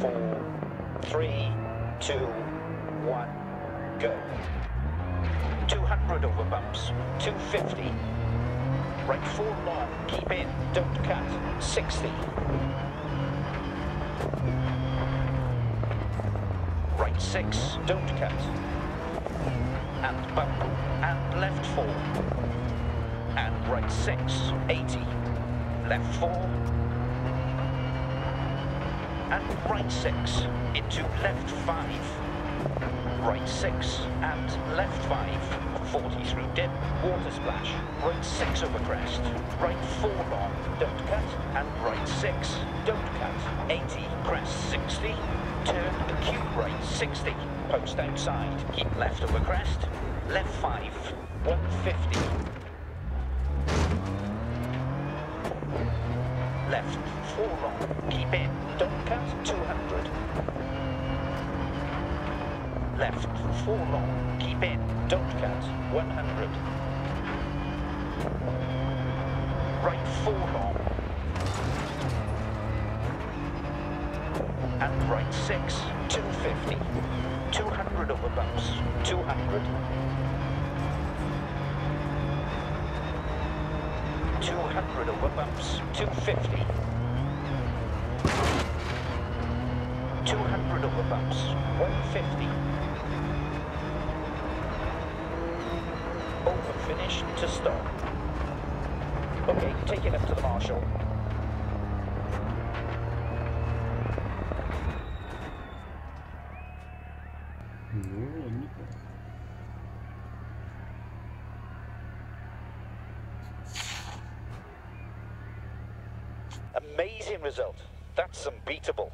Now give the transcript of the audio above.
four, three, two, one, go. 200 over bumps, 250. Right four long, keep in, don't cut, 60. Right six, don't cut. And bump, and left four. And right six, 80. Left four, and right six into left five. Right six and left five. 40 through dip, water splash. Right six over crest. Right four long, don't cut. And right six, don't cut. 80, crest 60. Turn acute right 60. Post outside, keep left over crest. Left five, 150. Left, four long, keep in, don't cut, 200. Left, four long, keep in, don't cut, 100. Right, four long. And right, six, 250. 200 over bumps, 200. 200 of bumps. 250. 200 of whoop-ups, 150. Over finish to stop. Okay, take it up to the marshal. Hmm. Amazing result. That's unbeatable.